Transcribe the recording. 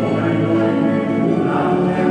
Amen.